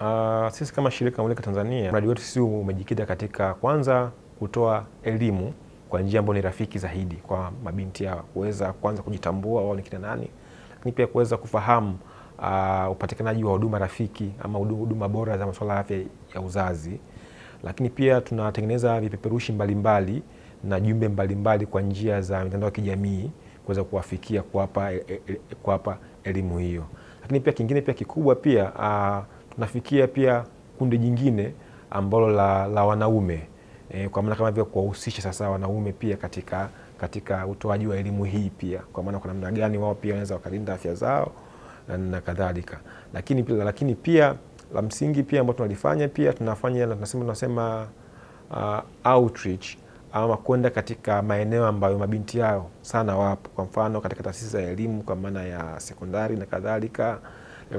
Uh, sisi kama shirika Mulika Tanzania, mradi wetu sisi umejikita katika kwanza kutoa elimu kwa njia ambayo ni rafiki zaidi kwa mabinti hawa kuweza kwanza kujitambua wao ni kina nani, lakini pia kuweza kufahamu uh, upatikanaji wa huduma rafiki ama huduma bora za masuala ya afya ya uzazi, lakini pia tunatengeneza vipeperushi mbalimbali na jumbe mbalimbali kwa njia za mitandao ya kijamii kuweza kuwafikia kuwapa kuwapa elimu hiyo, lakini pia kingine pia kikubwa pia uh, tunafikia pia kundi jingine ambalo la, la wanaume. E, kwa maana kama vile kuwahusisha sasa wanaume pia katika katika utoaji wa elimu hii pia, kwa maana kwa namna gani wao pia wanaweza wakalinda afya zao na, na kadhalika, lakini pia, lakini pia la msingi pia ambao tunalifanya pia tunafanya tunasema, tunasema uh, outreach ama kwenda katika maeneo ambayo mabinti yao sana wapo, kwa mfano katika taasisi za elimu kwa maana ya sekondari na kadhalika,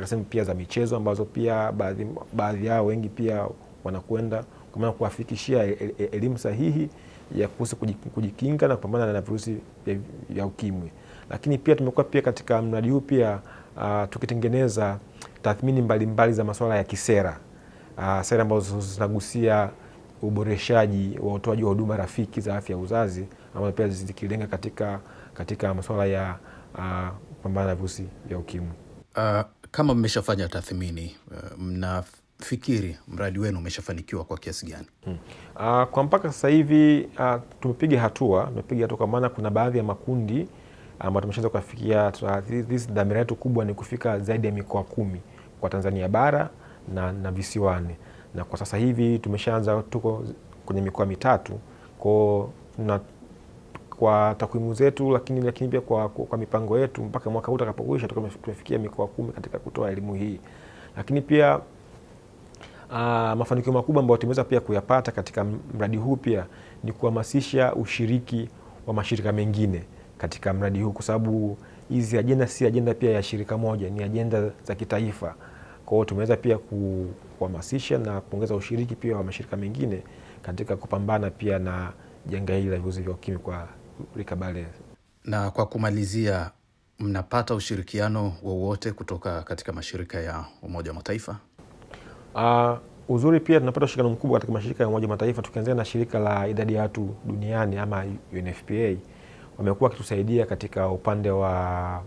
sehemu pia za michezo ambazo pia baadhi, baadhi yao wengi pia wanakwenda kwa maana kuwafikishia elimu sahihi ya kuhusu kujikinga na kupambana na virusi vya ukimwi. Lakini pia tumekuwa pia katika mradi huu pia uh, tukitengeneza tathmini mbalimbali za masuala ya kisera uh, sera ambazo zinagusia uboreshaji wa utoaji wa huduma rafiki za afya ya uzazi ambazo pia zikilenga katika, katika masuala ya uh, kupambana na virusi vya ukimwi. Uh, kama mmeshafanya tathmini uh, mnafikiri mradi wenu umeshafanikiwa kwa kiasi gani? Hmm. Uh, kwa mpaka sasa hivi uh, tumepiga hatua, tumepiga hatua kwa maana kuna baadhi ya makundi ambayo tumeshaweza kufikia. Dhamira yetu kubwa ni kufika zaidi ya mikoa kumi kwa Tanzania bara na, na visiwani na kwa sasa hivi tumeshaanza, tuko kwenye mikoa mitatu kwa, na, kwa takwimu zetu, lakini lakini pia kwa, kwa, kwa mipango yetu mpaka mwaka huu utakapoisha tumefikia mikoa kumi katika kutoa elimu hii, lakini pia uh, mafanikio makubwa ambayo tumeweza pia kuyapata katika mradi huu pia ni kuhamasisha ushiriki wa mashirika mengine katika mradi huu, kwa sababu hizi ajenda si ajenda pia ya shirika moja, ni ajenda za kitaifa. Kwa hiyo tumeweza pia kuhamasisha na kuongeza ushiriki pia wa mashirika mengine katika kupambana pia na janga hili la virusi vya ukimwi kwa rika bale. Na kwa kumalizia, mnapata ushirikiano wowote kutoka katika mashirika ya Umoja wa Mataifa? Uh, uzuri pia tunapata ushirikiano mkubwa katika mashirika ya Umoja wa Mataifa, tukianzia na shirika la idadi ya watu duniani ama UNFPA. Wamekuwa wakitusaidia katika upande wa,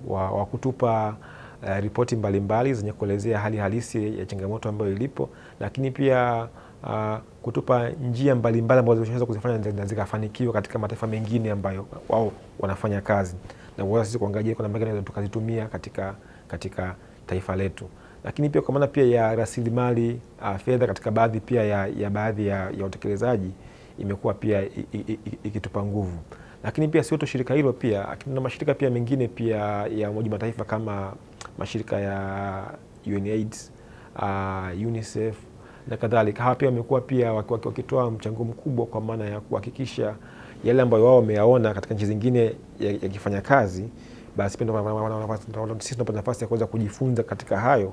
wa, wa kutupa Uh, ripoti mbalimbali zenye kuelezea hali halisi ya changamoto ambayo ilipo, lakini pia uh, kutupa njia mbalimbali ambazo zinaweza kuzifanya na zikafanikiwa katika mataifa mengine ambayo wao wanafanya kazi. Na kwa sisi kuangalia kuna mbinu gani tukazitumia katika, katika taifa letu, lakini pia kwa maana pia ya rasilimali uh, fedha katika baadhi pia ya, ya baadhi ya, ya utekelezaji imekuwa pia ikitupa nguvu, lakini pia sio tu shirika hilo, pia na mashirika pia mengine pia ya Umoja Mataifa kama mashirika ya UNAIDS, uh, UNICEF na kadhalika. Hawa pia wamekuwa pia wakitoa mchango mkubwa kwa maana ya kuhakikisha yale ambayo wao wameyaona katika nchi zingine yakifanya ya kazi, basi pia sisi tunapata nafasi ya kuweza kujifunza katika hayo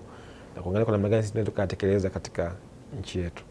na kuangalia kwa namna gani sisi tunaweza tukayatekeleza katika nchi yetu.